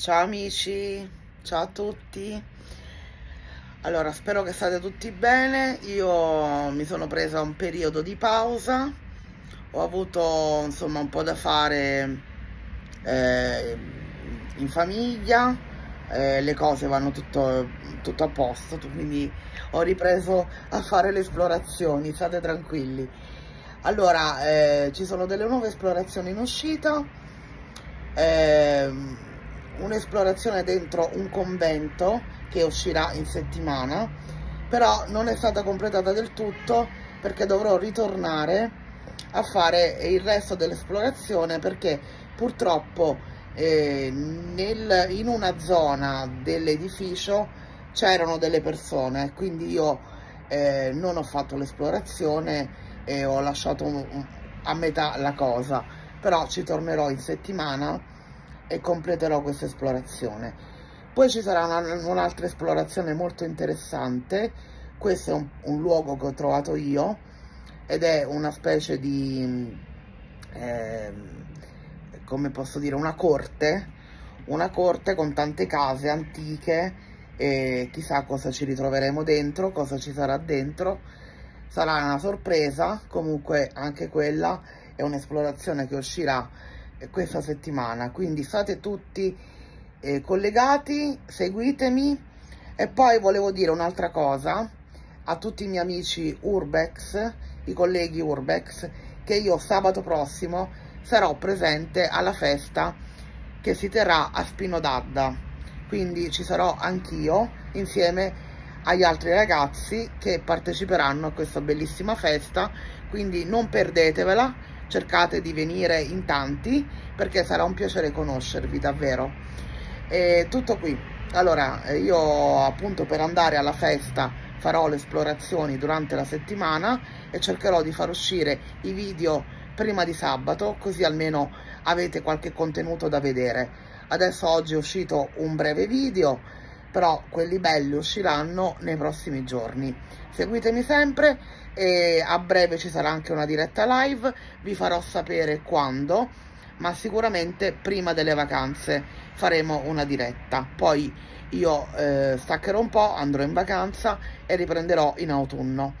Ciao amici, ciao a tutti. Allora, spero che state tutti bene. Io mi sono presa un periodo di pausa. Ho avuto insomma un po' da fare eh, in famiglia. Eh, le cose vanno tutto, tutto a posto, quindi ho ripreso a fare le esplorazioni. State tranquilli. Allora, eh, ci sono delle nuove esplorazioni in uscita. Eh, un'esplorazione dentro un convento che uscirà in settimana, però non è stata completata del tutto perché dovrò ritornare a fare il resto dell'esplorazione perché purtroppo eh, nel, in una zona dell'edificio c'erano delle persone, quindi io eh, non ho fatto l'esplorazione e ho lasciato a metà la cosa, però ci tornerò in settimana e completerò questa esplorazione. Poi ci sarà un'altra esplorazione molto interessante, questo è un, un, luogo che ho trovato io ed è una specie di, eh, come posso dire, una corte, una corte con tante case antiche e chissà cosa ci ritroveremo dentro, cosa ci sarà dentro sarà una sorpresa comunque anche quella è un'esplorazione che uscirà questa settimana. Quindi state tutti eh, collegati seguitemi. E poi volevo dire un'altra cosa a tutti i miei amici Urbex i colleghi Urbex che io sabato prossimo sarò presente alla festa che si terrà a Spino d'Adda. Quindi ci sarò anch'io insieme agli altri ragazzi che parteciperanno a questa bellissima festa quindi non perdetevela cercate di venire in tanti perché sarà un piacere conoscervi davvero. E tutto qui. Allora io appunto per andare alla festa farò le esplorazioni durante la settimana e cercherò di far uscire i video prima di sabato così almeno avete qualche contenuto da vedere. Adesso oggi è uscito un breve video però quelli belli usciranno nei prossimi giorni. Seguitemi sempre e a breve ci sarà anche una diretta live. Vi farò sapere quando ma sicuramente prima delle vacanze faremo una diretta. Poi io eh, staccherò un po' andrò in vacanza e riprenderò in autunno.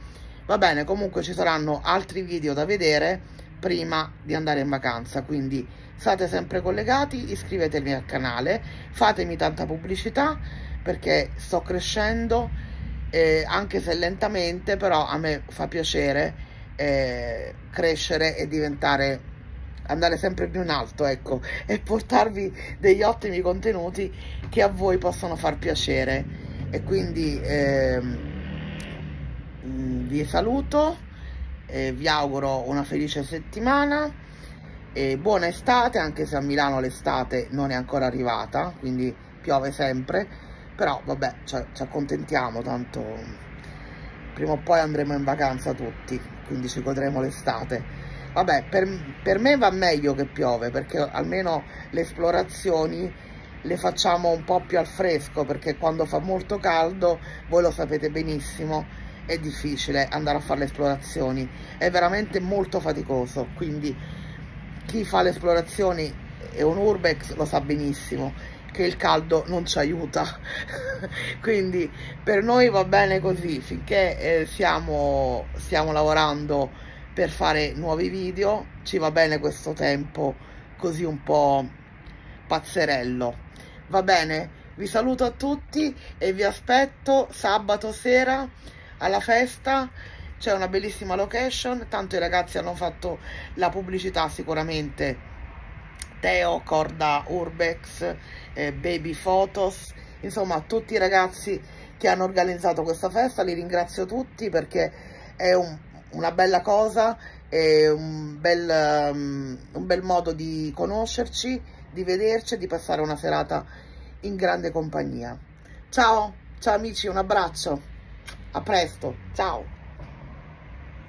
Va bene comunque ci saranno altri video da vedere prima di andare in vacanza quindi state sempre collegati iscrivetevi al canale fatemi tanta pubblicità perché sto crescendo eh, anche se lentamente però a me fa piacere eh, crescere e diventare andare sempre più in alto ecco e portarvi degli ottimi contenuti che a voi possono far piacere. E quindi eh, vi saluto vi auguro una felice settimana e buona estate anche se a Milano l'estate non è ancora arrivata quindi piove sempre però vabbè ci, ci accontentiamo tanto prima o poi andremo in vacanza tutti quindi ci godremo l'estate. Vabbè per, per me va meglio che piove perché almeno le esplorazioni le facciamo un po' più al fresco perché quando fa molto caldo voi lo sapete benissimo è difficile andare a fare le esplorazioni. È veramente molto faticoso quindi chi fa le esplorazioni è un urbex lo sa benissimo che il caldo non ci aiuta. Quindi per noi va bene così finché eh, siamo, stiamo lavorando per fare nuovi video ci va bene questo tempo così un po' pazzerello. Va bene? Vi saluto a tutti e vi aspetto sabato sera alla festa. C'è una bellissima location tanto i ragazzi hanno fatto la pubblicità sicuramente Teo, Corda Urbex, eh, Baby Photos, insomma tutti i ragazzi che hanno organizzato questa festa, li ringrazio tutti perché è un, una bella cosa, è un bel, um, un bel modo di conoscerci, di vederci e di passare una serata in grande compagnia. Ciao, ciao amici, un abbraccio, a presto, ciao!